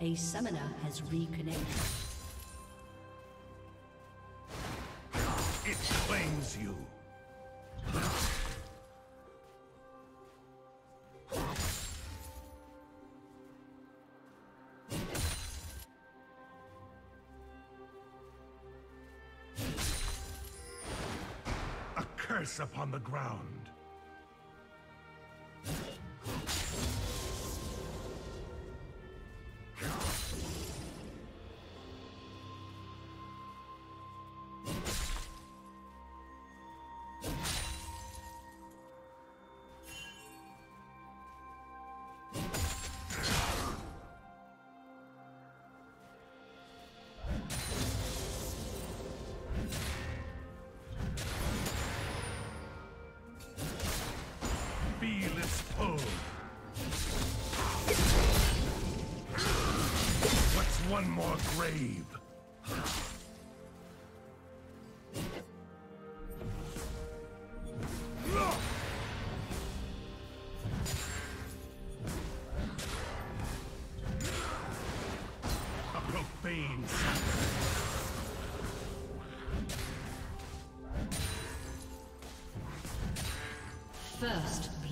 A summoner has reconnected. It claims you. A curse upon the ground. What's one more grave? A profane. First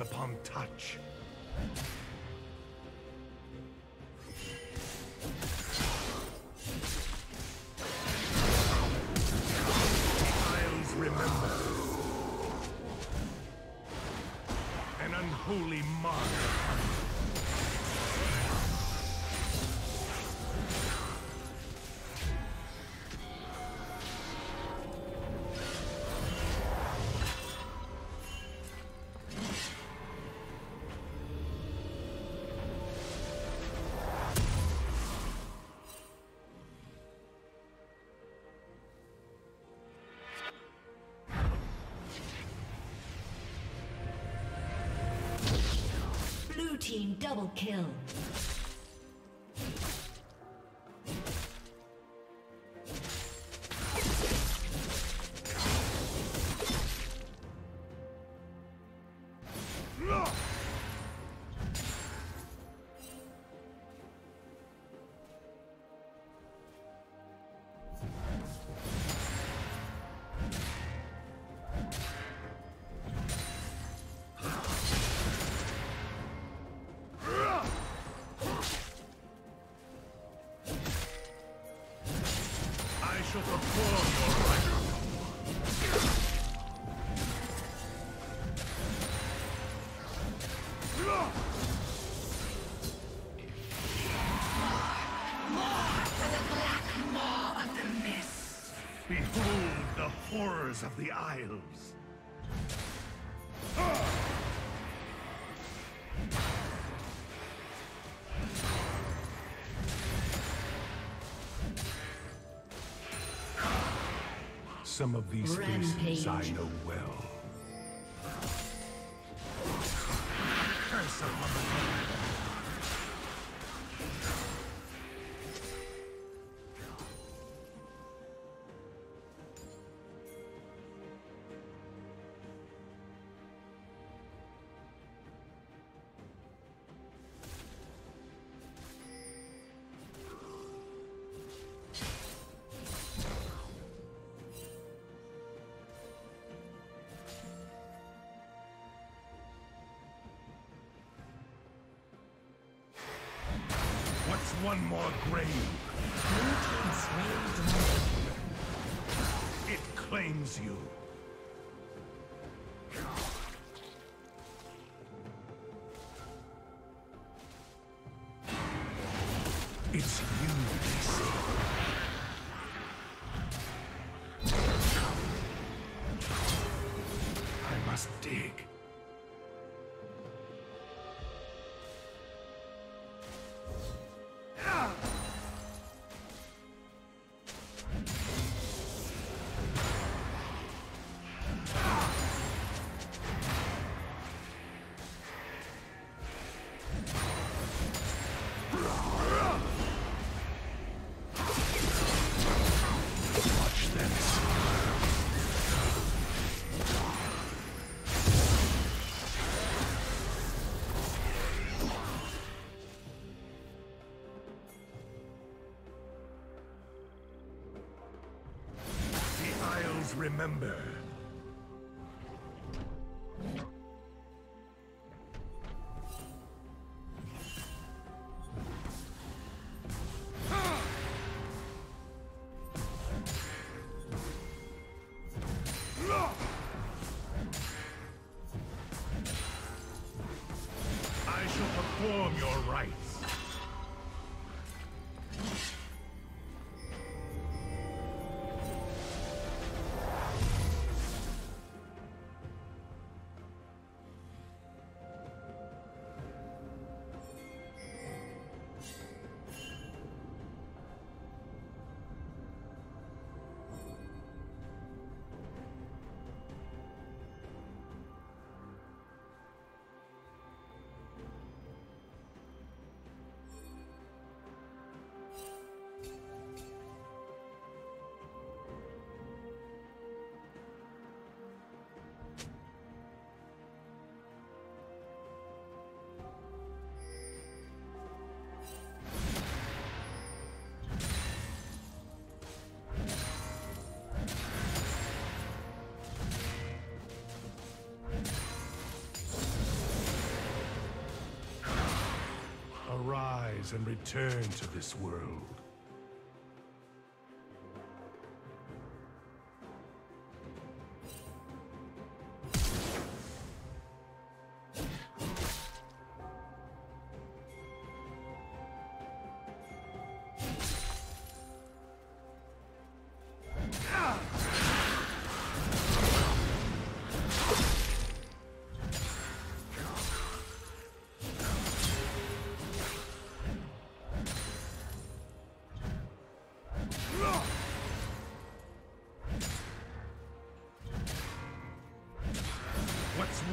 Upon touch. Team double kill. Behold the horrors of the Isles. Some of these faces I know well. Curse upon the one more grave. It claims you. remember. and return to this world.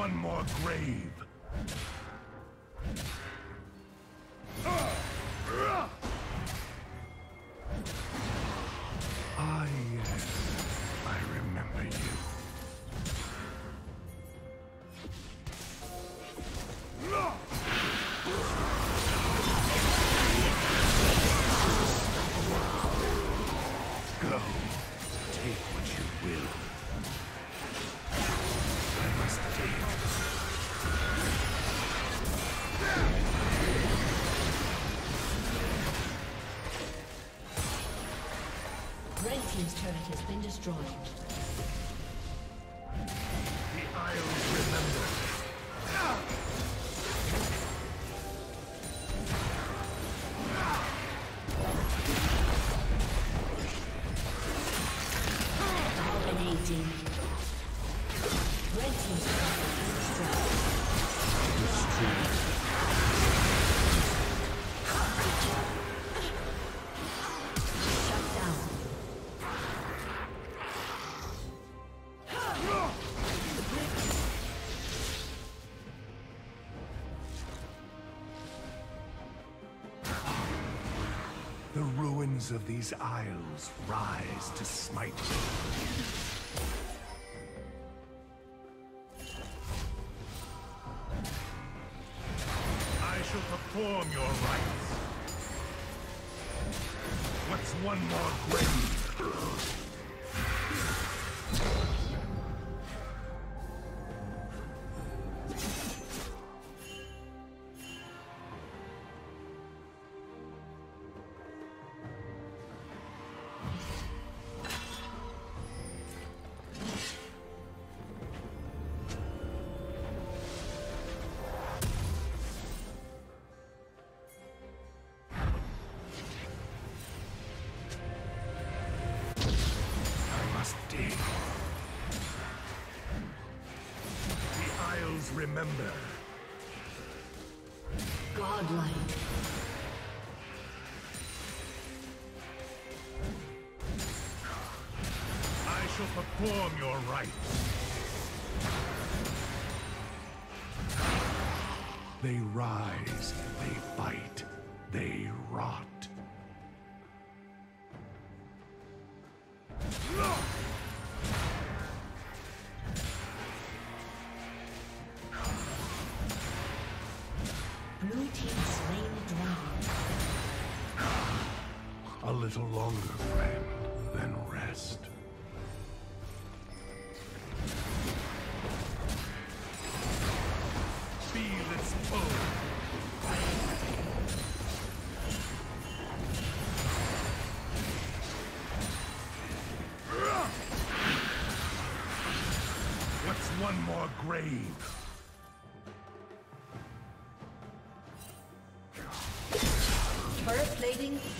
one more grave. has been destroyed. The ruins of these isles rise to smite you. Land. Godlike. I shall perform your rites. They rise, little longer, friend, then rest. Feel its pull. What's one more grave?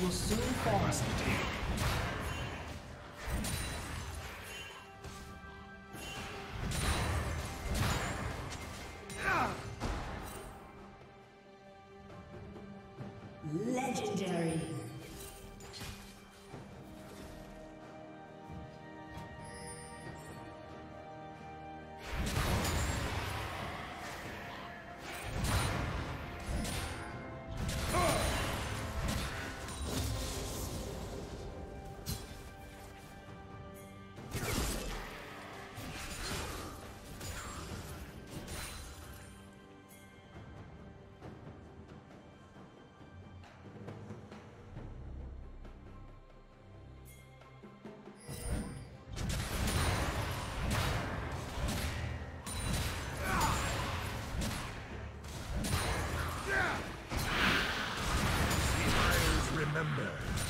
Will soon fall. Remember.